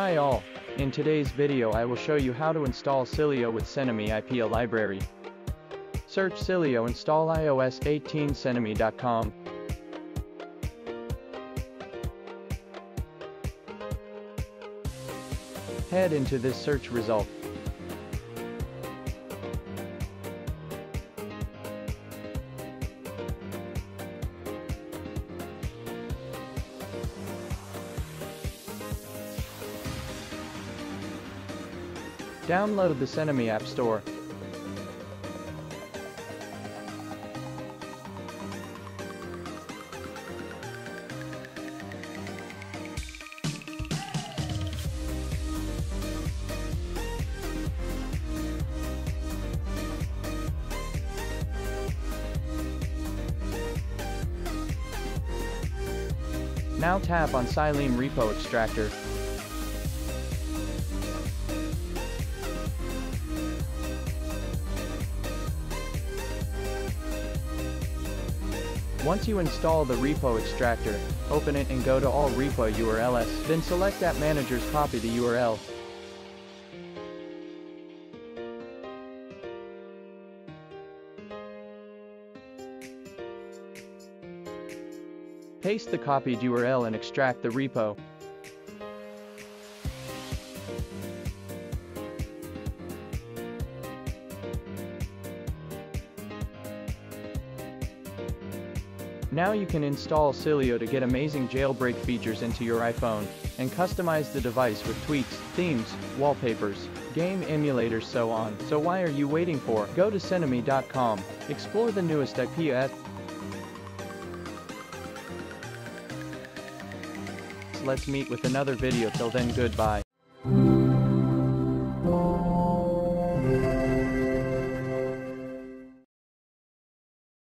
Hi all, in today's video I will show you how to install Sileo with Senumy IPA library. Search Sileo install iOS 18 senumy.com. Head into this search result. Download the Senumy App Store. Now tap on Sileem Repo Extractor. Once you install the repo extractor, open it and go to all repo URLs, then select App Manager's copy the URL. Paste the copied URL and extract the repo. Now you can install Sileo to get amazing jailbreak features into your iPhone, and customize the device with tweaks, themes, wallpapers, game emulators so on. So why are you waiting for? Go to Senumy.com, explore the newest IPS. Let's meet with another video till then goodbye.